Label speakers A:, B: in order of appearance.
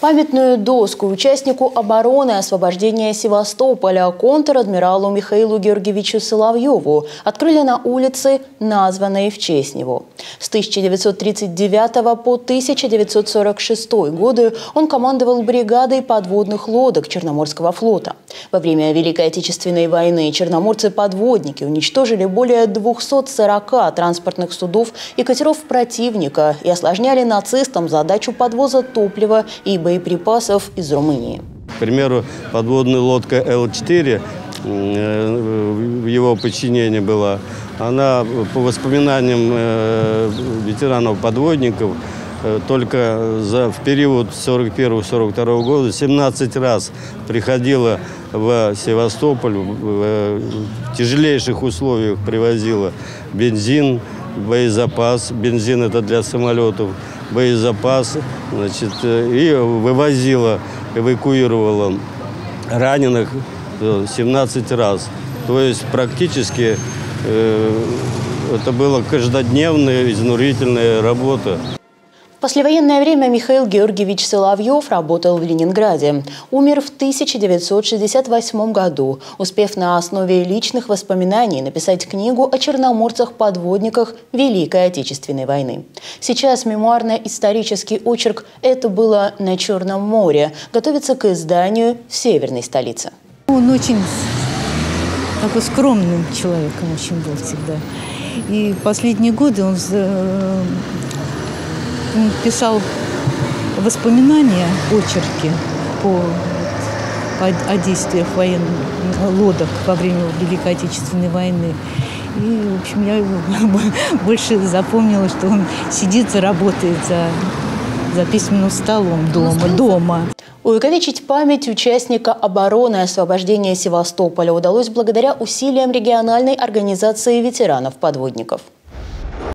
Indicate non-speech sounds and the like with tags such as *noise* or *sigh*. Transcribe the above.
A: Памятную доску участнику обороны освобождения Севастополя контр-адмиралу Михаилу Георгиевичу Соловьеву открыли на улице, названной в честь него. С 1939 по 1946 годы он командовал бригадой подводных лодок Черноморского флота. Во время Великой Отечественной войны черноморцы-подводники уничтожили более 240 транспортных судов и катеров противника и осложняли нацистам задачу подвоза топлива и боеприпасов из Румынии.
B: К примеру, подводная лодка Л-4 э, в его подчинении была, она, по воспоминаниям э, ветеранов-подводников, только за, в период 41-42 года 17 раз приходила в Севастополь, в тяжелейших условиях привозила бензин, боезапас. Бензин это для самолетов боезапас, значит, и вывозила, эвакуировала раненых 17 раз. То есть практически э, это была каждодневная изнурительная работа.
A: Послевоенное время Михаил Георгиевич Соловьев работал в Ленинграде. Умер в 1968 году, успев на основе личных воспоминаний написать книгу о черноморцах-подводниках Великой Отечественной войны. Сейчас мемуарно-исторический очерк «Это было на Черном море» готовится к изданию в северной столице.
C: Он очень такой скромным человеком очень был всегда. И последние годы он писал воспоминания, очерки по, о, о действиях военных лодок во время Великой Отечественной войны. И, в общем, я его *laughs* больше запомнила, что он сидит, работает за, за письменным столом дома. дома.
A: Увековечить память участника обороны и освобождения Севастополя удалось благодаря усилиям региональной организации ветеранов-подводников.